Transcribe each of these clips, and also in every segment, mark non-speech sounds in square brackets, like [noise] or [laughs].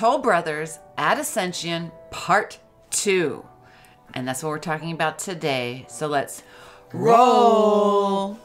Toll Brothers at Ascension Part 2. And that's what we're talking about today. So let's roll.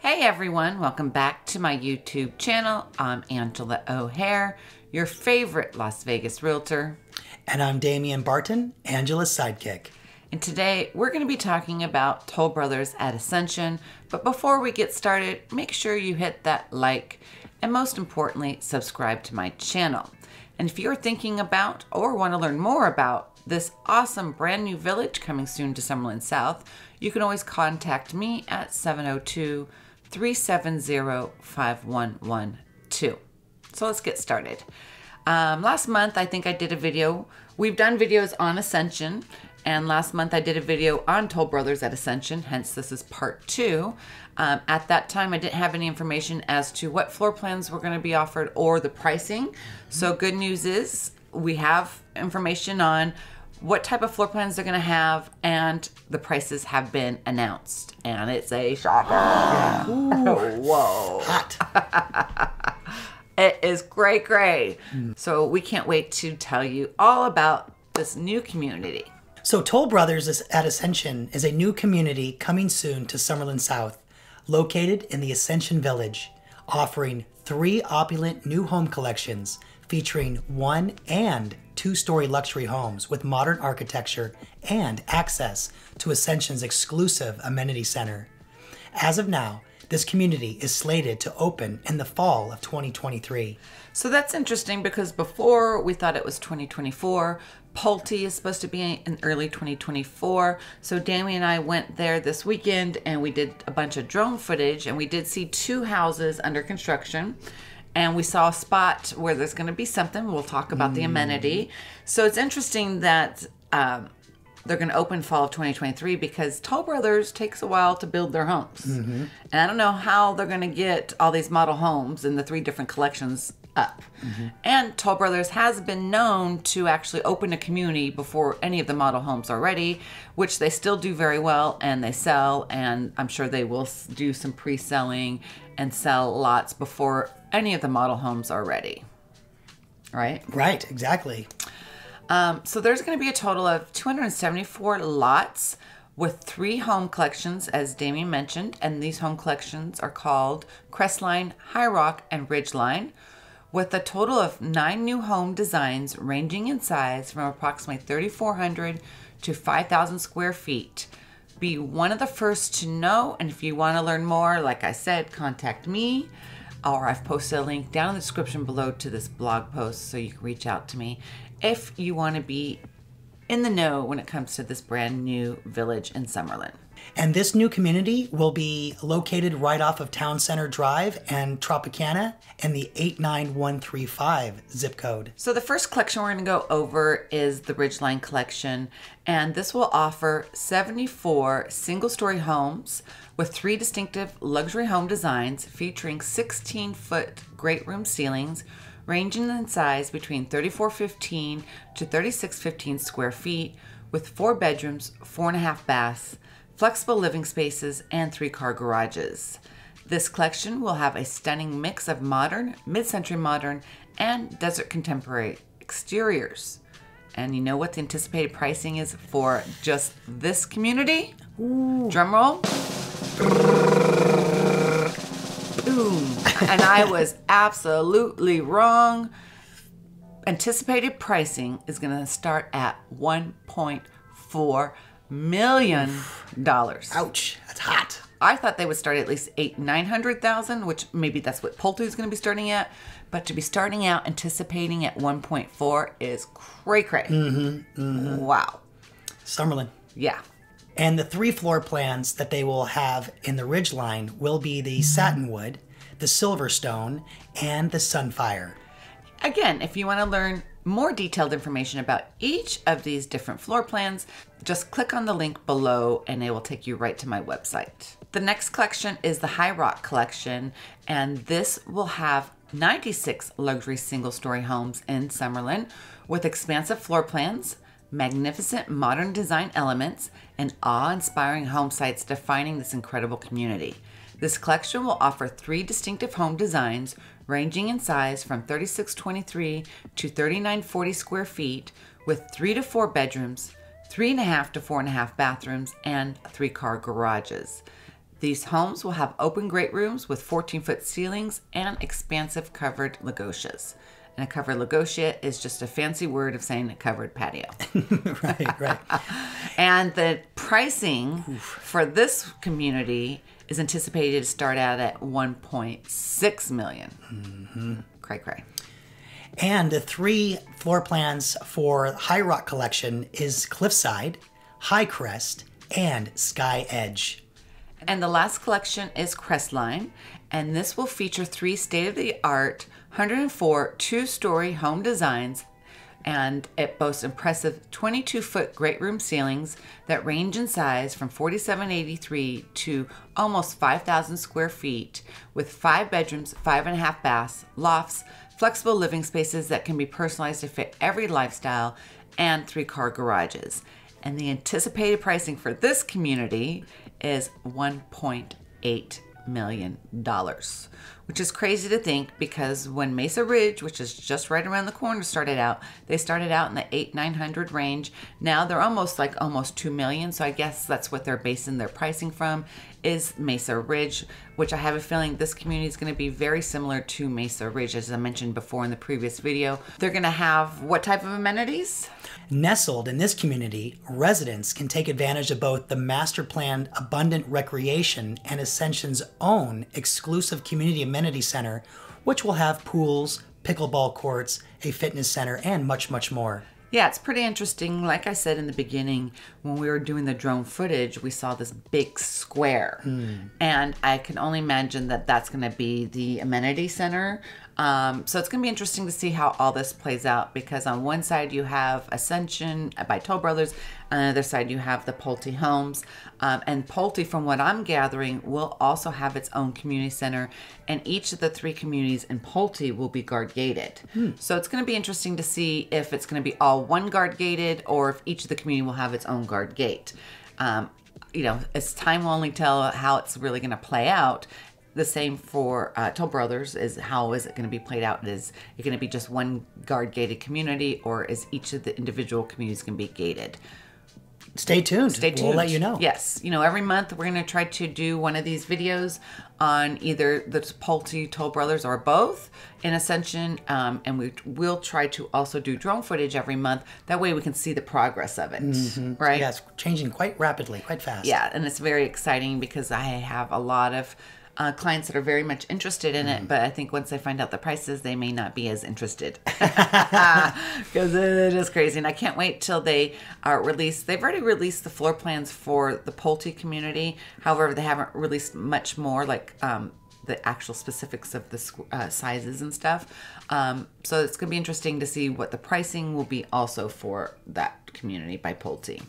Hey everyone, welcome back to my YouTube channel. I'm Angela O'Hare, your favorite Las Vegas realtor. And I'm Damian Barton, Angela's sidekick. And today we're going to be talking about Toll Brothers at Ascension. But before we get started, make sure you hit that like and most importantly, subscribe to my channel. And if you're thinking about or want to learn more about this awesome brand new village coming soon to Summerlin South, you can always contact me at 702 370 5112. So let's get started. Um, last month, I think I did a video. We've done videos on Ascension, and last month I did a video on Toll Brothers at Ascension, hence this is part two. Um, at that time, I didn't have any information as to what floor plans were going to be offered or the pricing. So, good news is we have information on what type of floor plans they're going to have, and the prices have been announced. And it's a shocker. [laughs] Whoa. Hot. [laughs] It is great, great. So we can't wait to tell you all about this new community. So, Toll Brothers at Ascension is a new community coming soon to Summerlin South, located in the Ascension Village, offering three opulent new home collections featuring one and two story luxury homes with modern architecture and access to Ascension's exclusive amenity center. As of now, this community is slated to open in the fall of 2023. So that's interesting because before we thought it was 2024. Pulte is supposed to be in early 2024. So Danny and I went there this weekend and we did a bunch of drone footage and we did see two houses under construction. And we saw a spot where there's going to be something. We'll talk about the amenity. So it's interesting that um, they're going to open fall of 2023 because Toll Brothers takes a while to build their homes. And I don't know how they're going to get all these model homes in the three different collections up. And Toll Brothers has been known to actually open a community before any of the model homes are ready, which they still do very well and they sell. And I'm sure they will do some pre selling and sell lots before any of the model homes are ready. Right? Right, exactly. Um, so there's going to be a total of 274 lots with three home collections, as Damien mentioned, and these home collections are called Crestline, Highrock, and Ridgeline, with a total of nine new home designs ranging in size from approximately 3,400 to 5,000 square feet. Be one of the first to know, and if you want to learn more, like I said, contact me or I've posted a link down in the description below to this blog post so you can reach out to me if you want to be in the know when it comes to this brand new village in Summerlin. And this new community will be located right off of Town Center Drive and Tropicana in the 89135 zip code. So the first collection we're going to go over is the Ridgeline collection, and this will offer 74 single-story homes with three distinctive luxury home designs featuring 16-foot great room ceilings ranging in size between 3415 to 3615 square feet with four bedrooms, four and a half baths, flexible living spaces, and three-car garages. This collection will have a stunning mix of modern, mid century modern, and desert contemporary exteriors. And you know what the anticipated pricing is for just this community? Drum roll. Boom. and I was absolutely wrong. Anticipated pricing is going to start at $1.4 million. dollars. Ouch, that's hot. I thought they would start at least eight, nine hundred thousand, which maybe that's what Pulte is going to be starting at. But to be starting out anticipating at one point four is cray cray. Mm-hmm, mm-hmm. Wow. Summerlin. Yeah. And the three floor plans that they will have in the Ridgeline will be the Satinwood, the Silverstone, and the Sunfire. Again, if you want to learn more detailed information about each of these different floor plans, just click on the link below and it will take you right to my website. The next collection is the Highrock collection, and this will have 96 luxury single story homes in Summerlin with expansive floor plans, magnificent modern design elements, and awe inspiring home sites defining this incredible community. This collection will offer three distinctive home designs ranging in size from 3623 to 3940 square feet with three to four bedrooms, three and a half to four and a half bathrooms, and three car garages. These homes will have open great rooms with 14 foot ceilings and expansive covered loggias. And a covered loggia is just a fancy word of saying a covered patio. [laughs] right, right. [laughs] and the pricing for this community is anticipated to start out at 1.6 million. Mm-hmm. Cray cray. And the three floor plans for Highrock Collection is Cliffside, High Crest, and Sky Edge. And the last collection is Crestline, and this will feature three state of the art 104 two story home designs. And it boasts impressive 22 foot great room ceilings that range in size from 4783 to almost 5,000 square feet, with five bedrooms, five and a half baths, lofts, flexible living spaces that can be personalized to fit every lifestyle, and three car garages. And the anticipated pricing for this community is $1.8 million, which is crazy to think because when Mesa Ridge, which is just right around the corner, started out, they started out in the eight, 900 range. Now they're almost like almost 2 million. So I guess that's what they're basing their pricing from is Mesa Ridge, which I have a feeling this community is going to be very similar to Mesa Ridge, as I mentioned before in the previous video. They're going to have what type of amenities? Nestled in this community, residents can take advantage of both the master planned Abundant Recreation and Ascension's own exclusive community amenity center, which will have pools, pickleball courts, a fitness center, and much, much more. Yeah, it's pretty interesting. Like I said in the beginning, when we were doing the drone footage, we saw this big square. And I can only imagine that that's going to be the amenity center. Um, so it's going to be interesting to see how all this plays out because on one side you have Ascension by Toll Brothers, on the other side you have the Pulte Homes. Um, and Pulte, from what I'm gathering, will also have its own community center, and each of the three communities in Pulte will be guard gated. So it's going to be interesting to see if it's going to be all one guard gated or if each of the community will have its own guard gate. Um, you know, as time will only tell how it's really going to play out. The same for uh, Toll Brothers is how is it going to be played out? Is it going to be just one guard gated community, or is each of the individual communities going to be gated? Stay tuned. Stay tuned. We'll let you know. Yes, you know, every month we're going to try to do one of these videos on either the Pulte Toll Brothers or both in Ascension, um, and we will try to also do drone footage every month. That way we can see the progress of it, right? Yeah, it's changing quite rapidly, quite fast. Yeah, and it's very exciting because I have a lot of uh, clients that are very much interested in it, but I think once they find out the prices, they may not be as interested [laughs] [laughs] because it is crazy. And I can't wait till they are released. They've already released the floor plans for the Pulte community. However, they haven't released much more, like um, the actual specifics of the squ- uh, sizes and stuff. Um, so it's going to be interesting to see what the pricing will be also for that community by Pulte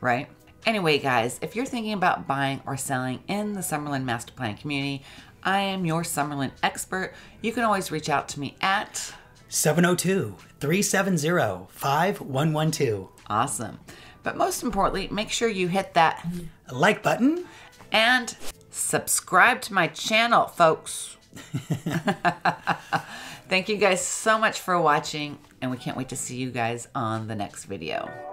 right? Anyway, guys, if you're thinking about buying or selling in the Summerlin Master Plan community, I am your Summerlin expert. You can always reach out to me at 702 370 5112. awesome. But most importantly, make sure you hit that Like button. and subscribe to my channel, folks. [laughs] Thank you guys so much for watching, and we can't wait to see you guys on the next video.